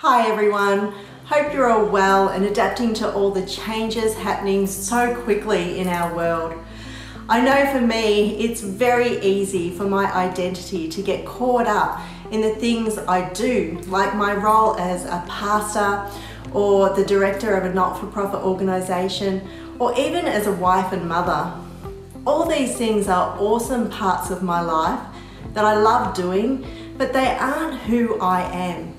Hi everyone, hope you're all well and adapting to all the changes happening so quickly in our world. I know for me, it's very easy for my identity to get caught up in the things I do, like my role as a pastor or the director of a not-for-profit organisation, or even as a wife and mother. All these things are awesome parts of my life that I love doing, but they aren't who I am.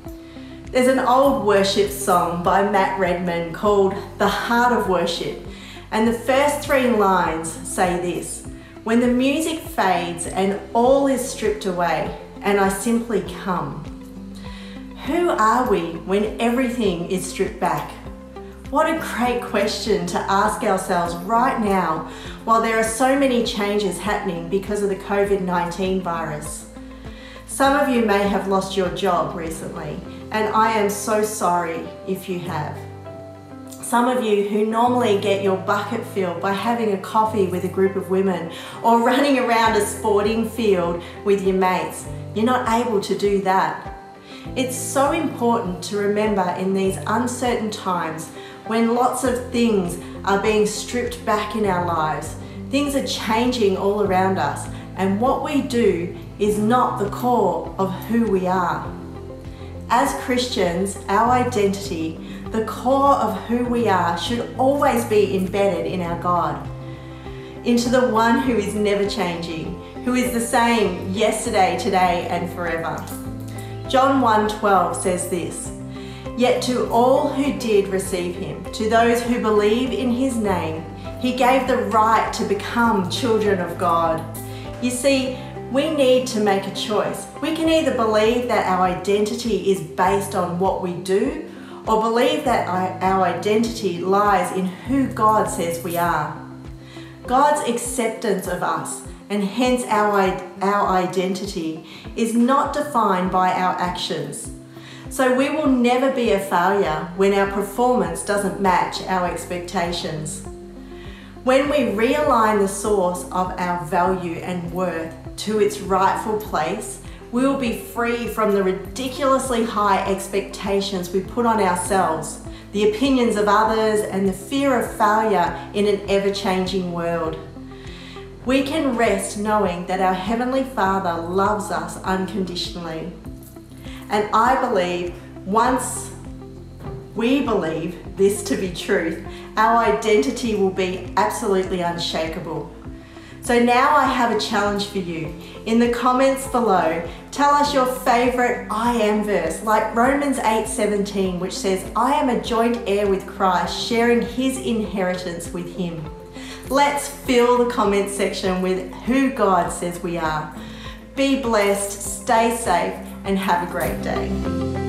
There's an old worship song by Matt Redman called The Heart of Worship, and the first three lines say this When the music fades and all is stripped away, and I simply come. Who are we when everything is stripped back? What a great question to ask ourselves right now while there are so many changes happening because of the COVID-19 virus. Some of you may have lost your job recently and I am so sorry if you have. Some of you who normally get your bucket filled by having a coffee with a group of women or running around a sporting field with your mates, you're not able to do that. It's so important to remember in these uncertain times when lots of things are being stripped back in our lives. Things are changing all around us and what we do is not the core of who we are. As Christians, our identity, the core of who we are, should always be embedded in our God, into the one who is never changing, who is the same yesterday, today, and forever. John 1.12 says this, Yet to all who did receive him, to those who believe in his name, he gave the right to become children of God. You see, we need to make a choice. We can either believe that our identity is based on what we do or believe that our identity lies in who God says we are. God's acceptance of us and hence our, our identity is not defined by our actions. So we will never be a failure when our performance doesn't match our expectations. When we realign the source of our value and worth to its rightful place, we will be free from the ridiculously high expectations we put on ourselves, the opinions of others, and the fear of failure in an ever-changing world. We can rest knowing that our Heavenly Father loves us unconditionally. And I believe once we believe this to be truth, our identity will be absolutely unshakable. So now I have a challenge for you. In the comments below, tell us your favorite I am verse, like Romans 8:17, which says, I am a joint heir with Christ, sharing his inheritance with him. Let's fill the comment section with who God says we are. Be blessed, stay safe, and have a great day.